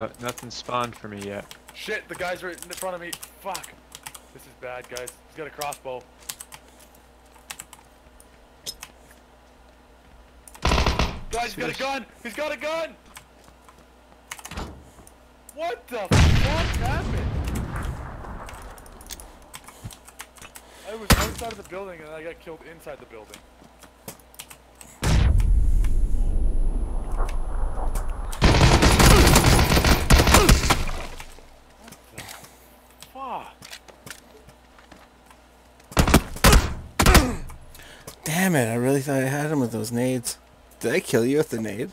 Nothing spawned for me yet. Shit, the guy's right in front of me. Fuck. This is bad, guys. He's got a crossbow. Guys, he's got a gun! He's got a gun! What the fuck happened? I was outside of the building and I got killed inside the building. What the fuck? Damn it, I really thought I had him with those nades. Did I kill you with the nade?